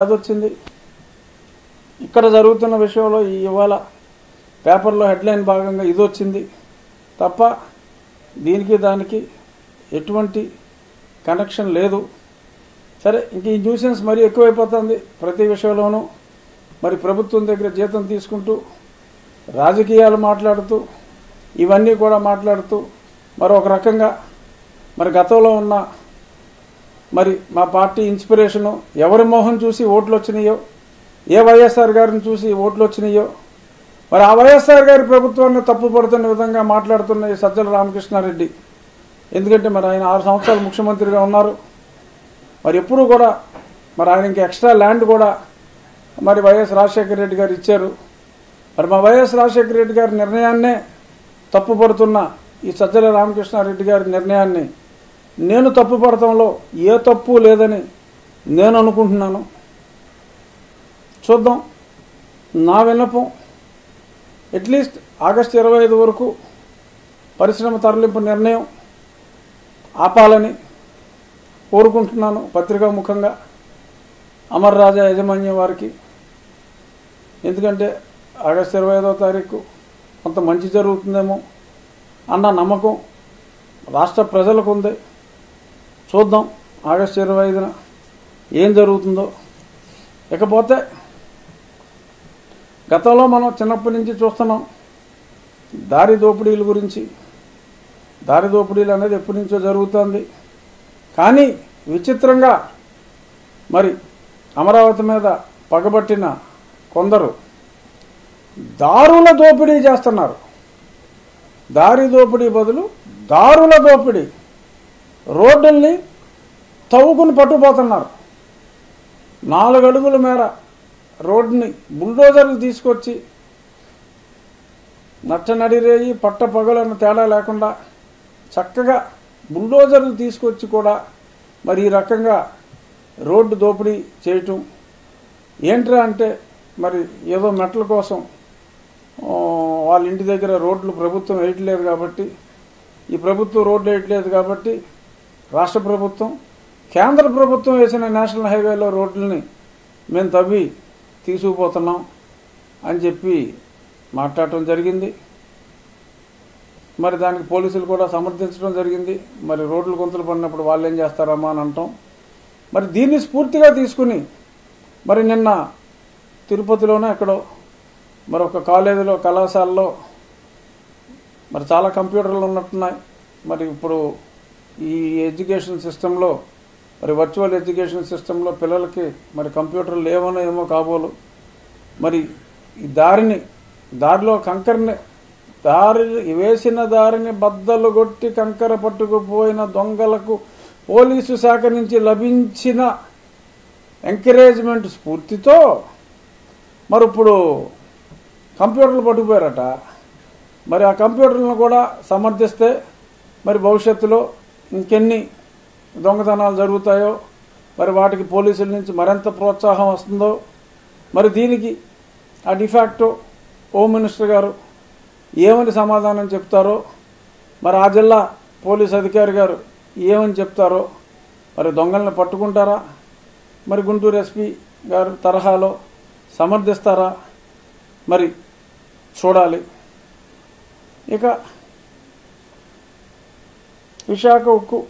అది వచ్చింది ఇక్కడ జరుగుతున్న విషయంలో ఈ ఇవాళ పేపర్లో హెడ్లైన్ భాగంగా ఇది వచ్చింది తప్ప దీనికి దానికి ఎటువంటి కనెక్షన్ లేదు. సరే ఇంక ఈ న్యూసెన్స్ మరీ ఎక్కువైపోతుంది ప్రతి విషయంలోనూ. మరి ప్రభుత్వం దగ్గర జీతం తీసుకుంటూ రాజకీయాలు మాట్లాడుతూ ఇవన్నీ కూడా మాట్లాడుతూ మరొక రకంగా మరి గతంలో ఉన్న మరి మా పార్టీ ఇన్స్పిరేషను ఎవరి మోహం చూసి ఓట్లు వచ్చినాయో ఏ వైఎస్ఆర్ గారిని చూసి ఓట్లు వచ్చినాయో మరి ఆ వైఎస్ఆర్ గారి ప్రభుత్వాన్ని తప్పుపడుతున్న విధంగా మాట్లాడుతున్న ఈ సజ్జల రామకృష్ణారెడ్డి. ఎందుకంటే మరి ఆయన ఆరు సంవత్సరాలు ముఖ్యమంత్రిగా ఉన్నారు. మరి ఎప్పుడు కూడా మరి ఆయన ఇంకా ఎక్స్ట్రా ల్యాండ్ కూడా మరి వైఎస్ రాజశేఖర రెడ్డి గారు ఇచ్చారు. మరి మా వైఎస్ రాజశేఖర రెడ్డి గారి నిర్ణయాన్నే తప్పుపడుతున్న ఈ సజ్జల రామకృష్ణారెడ్డి గారి నిర్ణయాన్ని నేను తప్పుపడటంలో ఏ తప్పు లేదని నేను అనుకుంటున్నాను. చూద్దాం. నా విన్నపం అట్లీస్ట్ ఆగస్టు ఇరవై ఐదు వరకు పరిశ్రమ తరలింపు నిర్ణయం ఆపాలని కోరుకుంటున్నాను పత్రికా ముఖంగా. అమర్ రాజా యాజమాన్యం వారికి. ఎందుకంటే ఆగస్టు ఇరవై ఐదవ తారీఖు కొంత మంచి జరుగుతుందేమో అన్న నమ్మకం రాష్ట్ర ప్రజలకు ఉంది. చూద్దాం. ఆగస్టు ఇరవై ఐదున ఏం జరుగుతుందో. ఇకపోతే గతంలో మనం చిన్నప్పటి నుంచి చూస్తున్నాం. దారి దోపిడీల గురించి. దారి దోపిడీలు అనేది ఎప్పటి నుంచో జరుగుతుంది. కానీ విచిత్రంగా మరి అమరావతి మీద పగబట్టిన కొందరు దారుల దోపిడీ చేస్తున్నారు. దారి దోపిడీ బదులు దారుల దోపిడీ. రోడ్డుల్ని తవ్వుకుని పట్టుకుపోతున్నారు. నాలుగు అడుగుల మేర రోడ్డుని బుల్డోజర్లు తీసుకొచ్చి నట్ట నడిరేయి పట్ట పగలన్న తేడా లేకుండా చక్కగా బుల్డోజర్లు తీసుకొచ్చి కూడా మరి ఈ రకంగా రోడ్డు దోపిడీ చేయటం ఏంట్రా అంటే మరి ఏదో మెట్ల కోసం వాళ్ళ ఇంటి దగ్గర రోడ్లు ప్రభుత్వం వేయట్లేదు కాబట్టి ఈ ప్రభుత్వం రోడ్లు వేయట్లేదు కాబట్టి రాష్ట్ర ప్రభుత్వం కేంద్ర ప్రభుత్వం వేసిన నేషనల్ హైవేలో రోడ్లని మేము తవ్వి తీసుకుపోతున్నాం అని చెప్పి మాట్లాడటం జరిగింది. మరి దానికి పోలీసులు కూడా సమర్థించడం జరిగింది. మరి రోడ్లు గుంతలు పడినప్పుడు వాళ్ళు ఏం చేస్తారమ్మా అని అంటాం. మరి దీన్ని స్ఫూర్తిగా తీసుకుని మరి నిన్న తిరుపతిలోనే ఎక్కడో మరి ఒక కాలేజీలో కళాశాలలో మరి చాలా కంప్యూటర్లు ఉన్నట్టున్నాయి. మరి ఇప్పుడు ఈ ఎడ్యుకేషన్ సిస్టంలో మరి వర్చువల్ ఎడ్యుకేషన్ సిస్టంలో పిల్లలకి మరి కంప్యూటర్లు లేవనో ఏమో కాబోలు. మరి ఈ దారిని దారిలో కంకరని దారి వేసిన దారిని బద్దలు కొట్టి కంకర పట్టుకుపోయిన దొంగలకు పోలీసు శాఖ నుంచి లభించిన ఎంకరేజ్మెంట్ స్ఫూర్తితో మరి ఇప్పుడు కంప్యూటర్లు పట్టుకుపోయారట. మరి ఆ కంప్యూటర్లను కూడా సమర్థిస్తే మరి భవిష్యత్తులో ఇంకెన్ని దొంగతనాలు జరుగుతాయో మరి వాటికి పోలీసుల నుంచి మరింత ప్రోత్సాహం వస్తుందో మరి దీనికి ఆ డిఫాక్టో హోమ్ మినిస్టర్ గారు ఏమని సమాధానం చెప్తారో మరి ఆ జిల్లా పోలీస్ అధికారి గారు ఏమని చెప్తారో మరి దొంగలను పట్టుకుంటారా? మరి గుంటూరు ఎస్పీ గారు తరహాలో సమర్థిస్తారా? మరి చూడాలి. ఇక 你下要给我